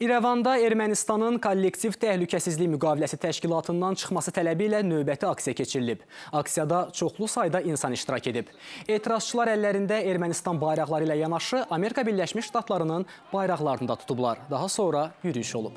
İrəvanda Ermənistanın kollektiv təhlükəsizlik müqaviləsi təşkilatından çıxması tələbi ilə növbəti aksiya keçirilib. Aksiyada çoxlu sayda insan iştirak edib. Etirazçılar əllərində Ermənistan bayraqları ilə yanaşı Amerika Birləşmiş Ştatlarının bayraqlarını da tutublar. Daha sonra yürüyüş olub.